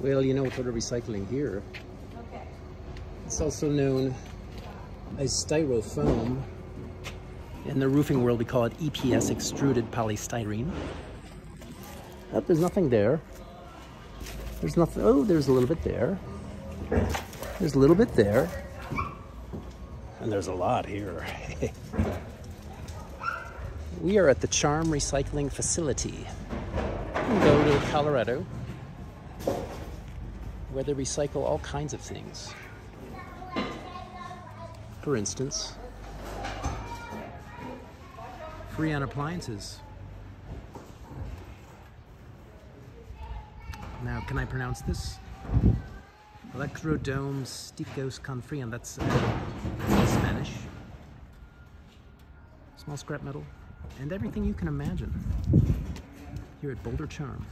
Well, you know what they're recycling here. Okay. It's also known as styrofoam. In the roofing world, we call it EPS, extruded polystyrene. Oh, there's nothing there. There's nothing. Oh, there's a little bit there. There's a little bit there. And there's a lot here. we are at the Charm Recycling Facility. We go to Colorado, where they recycle all kinds of things. For instance, Freon appliances. Now, can I pronounce this? Electrodomes Sticos Confrian, that's uh, Spanish. Small scrap metal, and everything you can imagine here at Boulder Charm.